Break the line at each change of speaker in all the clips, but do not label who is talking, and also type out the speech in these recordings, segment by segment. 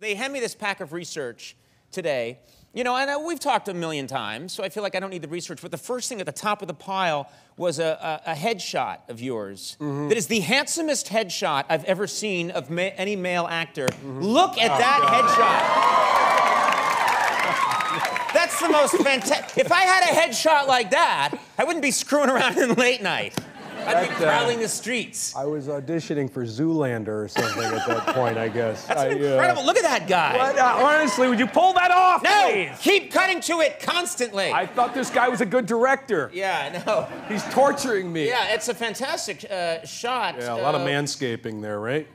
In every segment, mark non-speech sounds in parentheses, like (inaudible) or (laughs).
They hand me this pack of research today. You know, and uh, we've talked a million times, so I feel like I don't need the research. But the first thing at the top of the pile was a, a, a headshot of yours that is the handsomest headshot I've ever seen of ma- any male actor. Look at that headshot. That's the most fantastic. If I had a headshot like that, I wouldn't be screwing around in late night. I'd be
uh,
prowling the streets.
I was auditioning for Zoolander or something at that point, I guess.
That's
I, uh,
incredible. Look at that guy.
But uh, honestly, would you pull that off,
No,
please?
keep cutting to it constantly.
I thought this guy was a good director.
yeah, no.
He's torturing me.
Yeah, it's a fantastic uh, shot.
yeah, a lot of
Uh,
manscaping there, right?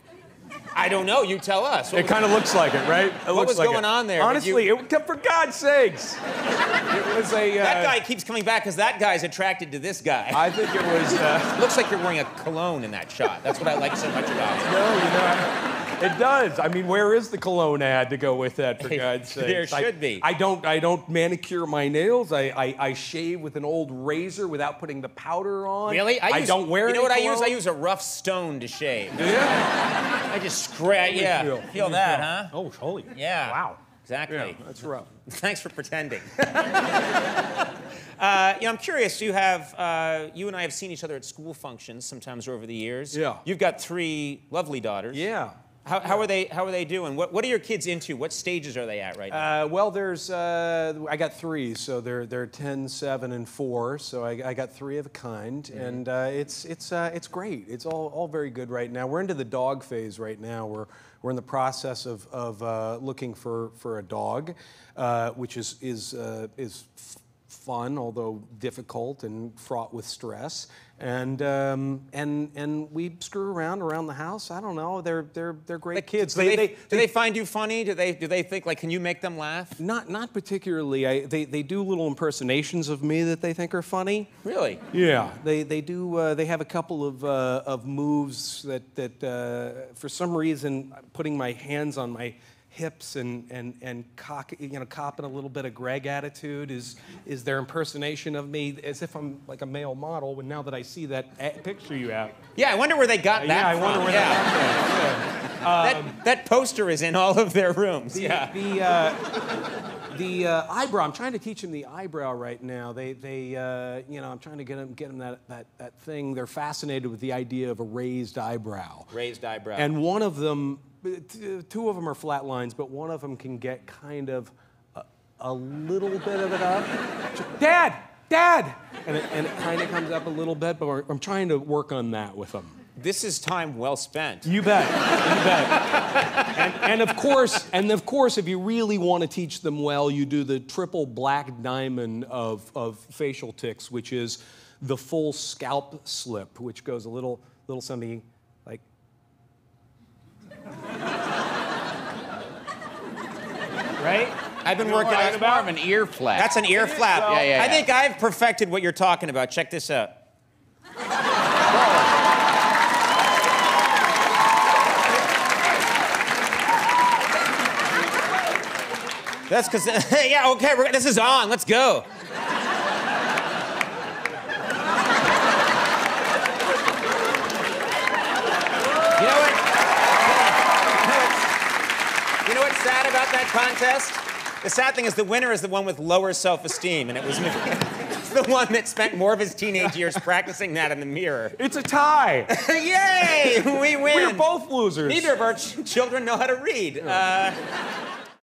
I don't know. You tell us. What
It kind of looks like it, right? It
What
looks
was
like
going
it.
on there?
Honestly,
you-
it, for God's sakes, it was a. Uh,
that guy keeps coming back because that guy's attracted to this guy.
I think it was. Uh, (laughs)
Looks like you're wearing a cologne in that shot. That's what I like so much about it.
no, you know. It does. I mean, where is the cologne ad to go with that? For (laughs) God's sake,
There should be.
I don't. I don't manicure my nails. I, I, I shave with an old razor without putting the powder on.
Really?
I,
use,
don't wear. It.
You know what I use? I use a rough stone to shave.
Yeah.
I just scratch. Yeah.
feel?
Feel that, huh?
Oh, holy.
Yeah.
Wow.
Exactly.
Yeah, that's rough. (laughs)
Thanks for pretending. (laughs) uh, you know, I'm curious. You have uh, you and I have seen each other at school functions sometimes over the years.
Yeah.
You've got three lovely daughters.
Yeah.
How, how are they? How are they doing? What What are your kids into? What stages are they at right now?
Uh, well, there's uh, I got three, so they're they're 10, 7, and 4. So I, I got three of a kind,
Mm-hmm.
and uh, it's it's uh, it's great. It's all, all very good right now. We're into the dog phase right now. We're we're in the process of, of uh, looking for, for a dog, uh, which is is uh, is fun, although difficult and fraught with stress. And um, and and we screw around around the house. I don't know. They're they're they're great kids.
do they, do they find you funny? Do they Do they think like, can you make them laugh?
Not, not particularly. I, they, they do little impersonations of me that they think are funny.
Really?
Yeah. They, they do. Uh, they have a couple of, uh, of moves that, that uh, for some reason, putting my hands on my hips and, and, and cock, you know, copping a little bit of Greg attitude is, is their impersonation of me, as if I'm like a male model. And now that I see that picture you have,
Yeah, I wonder where they got that
yeah, I
from.
wonder where
yeah.
that comes from. (laughs)
that, that poster is in all of their rooms. yeah.
The uh, the uh, eyebrow. I'm trying to teach them the eyebrow right now. They they uh, you know I'm trying to get them get them that, that that thing. They're fascinated with the idea of a raised eyebrow.
Raised eyebrow.
And one of them, t- two of them are flat lines, but one of them can get kind of a, a little bit of it up. Dad, Dad, and it, and it kind of comes up a little bit. But I'm trying to work on that with them.
This is time well spent.
You bet. You bet. And, and of course, and of course, if you really want to teach them well, you do the triple black diamond of, of facial tics, which is the full scalp slip, which goes a little little something like
right? I've been working
That's
on
more of an ear flap.
That's an ear flap.
Yeah, yeah,
I think I've perfected what you're talking about. Check this out. That's because, (laughs) yeah, okay, we're, this is on. Let's go. You know what? You know what's sad about that contest? The sad thing is the winner is the one with lower self-esteem, and it was me. It's (laughs) the one that spent more of his teenage years practicing that in the mirror.
It's a tie. (laughs)
Yay! We win.
We're both losers.
Neither of our ch- children know how to read. Uh,